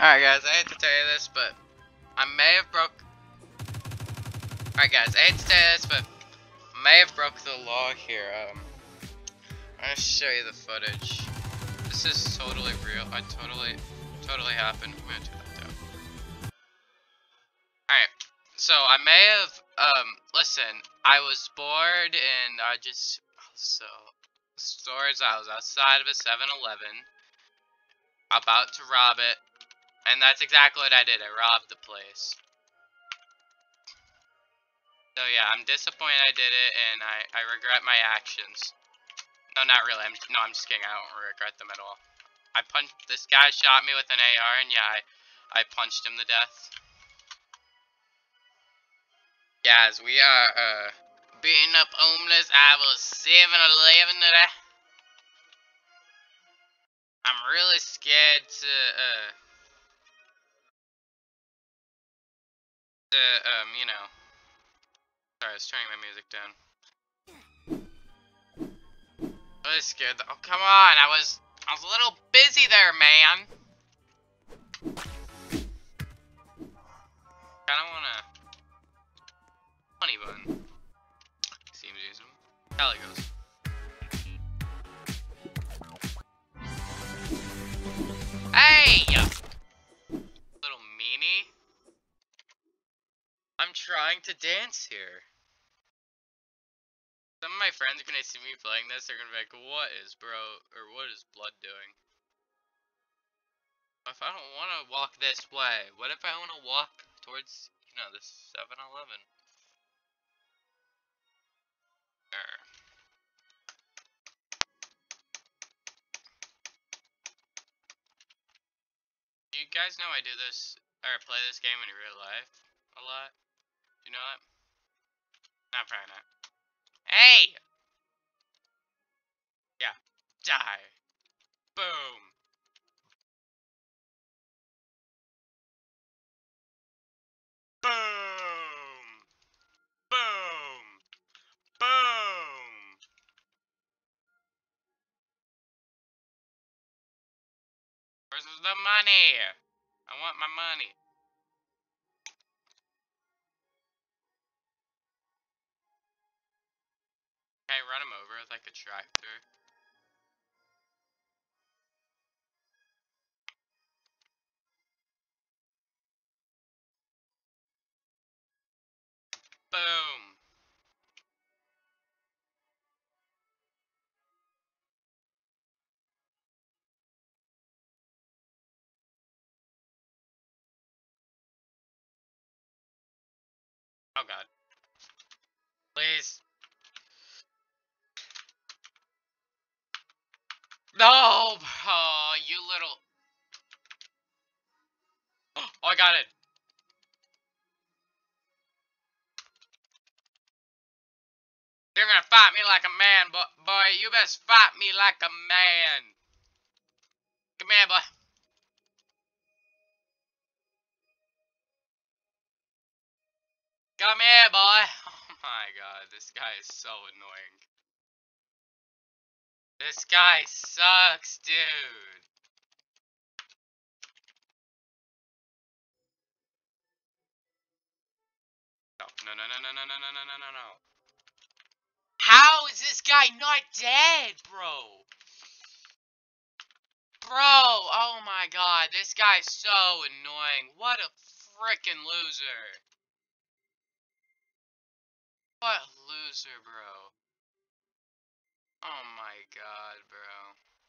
Alright guys, I hate to tell you this, but I may have broke... Alright guys, I hate to tell you this, but I may have broke the law here. Um, I'm gonna show you the footage. This is totally real. I totally, totally happened. I'm gonna turn that down. Alright, so I may have, um, listen, I was bored and I just, so, stores, I was outside of a 7-Eleven, about to rob it, and that's exactly what I did. I robbed the place. So yeah, I'm disappointed I did it, and I, I regret my actions. No, not really. I'm no, I'm just kidding. I don't regret them at all. I punched this guy shot me with an AR, and yeah, I, I punched him to death. Guys, we are uh beating up homeless. I was 7-Eleven today. I'm really scared to uh to, um, you know. Sorry, I was turning my music down. I was scared. Oh, come on! I was, I was a little busy there, man. Kinda wanna. Honey bun. Seems reasonable. Hell trying to dance here. Some of my friends are gonna see me playing this, they're gonna be like, what is bro, or what is blood doing? If I don't wanna walk this way, what if I wanna walk towards, you know, the 7-Eleven? Err. You guys know I do this, or play this game in real life a lot? Not. Hey! Yeah. Die. Boom. Boom. Boom. Boom. Where's the money? I want my money. Run him over with like a tractor? Boom. Oh god. Please. No! Oh, you little... Oh, I got it. You're gonna fight me like a man, but boy, you best fight me like a man. Come here, boy. Come here, boy. Oh my god, this guy is so annoying. This guy sucks, dude. No, no, no, no, no, no, no, no, no, no. How is this guy not dead, bro? Bro, oh my god, this guy's so annoying. What a freaking loser. What loser, bro. Oh my god, bro.